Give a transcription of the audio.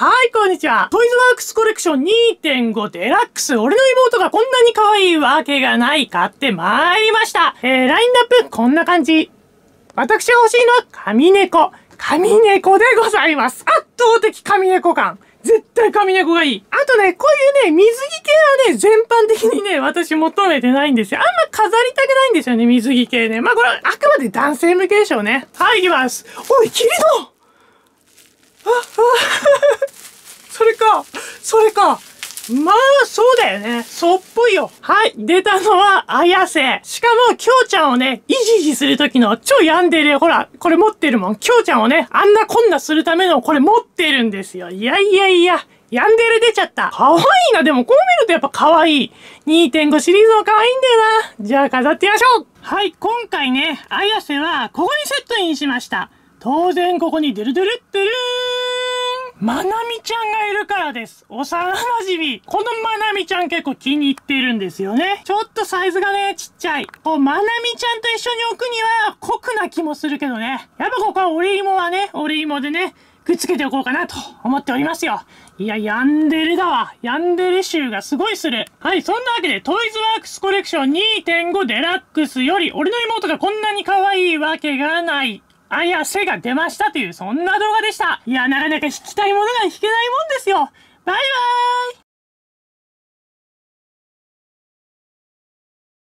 はい、こんにちは。トイズワークスコレクション2.5デラックス。俺の妹がこんなに可愛いわけがない買ってまいりました。えー、ラインナップ、こんな感じ。私が欲しいのは、神猫。神猫でございます。圧倒的神猫感。絶対神猫がいい。あとね、こういうね、水着系はね、全般的にね、私求めてないんですよ。あんま飾りたくないんですよね、水着系ね。まあこれはあくまで男性向けでしょうね。はい、行きます。おい、キリノあ、あ、それか、それか。まあ、そうだよね。そうっぽいよ。はい。出たのは、綾瀬。しかも、きょうちゃんをね、いじいじするときの超病んでるほら、これ持ってるもん。きょうちゃんをね、あんなこんなするためのこれ持ってるんですよ。いやいやいや。ヤンデレ出ちゃった。かわいいな。でもこう見るとやっぱかわいい。2.5シリーズもかわいいんだよな。じゃあ飾ってみましょう。はい。今回ね、綾瀬はここにセットインしました。当然ここにドゥルドゥルッドゥルーン。まなみちゃんがいるからです。幼馴染。このまなみちゃん結構気に入ってるんですよね。ちょっとサイズがね、ちっちゃい。こう、まなみちゃんと一緒に置くには濃くな気もするけどね。やっぱここはオリイモはね、オリイモでね、くっつけておこうかなと思っておりますよ。いや、ヤンデレだわ。ヤンデレ臭がすごいする。はい、そんなわけで、トイズワークスコレクション2.5デラックスより、俺の妹がこんなに可愛いわけがない。あやせが出ましたという、そんな動画でした。いや、なかなか弾きたいものが弾けないもんですよ。バイバイ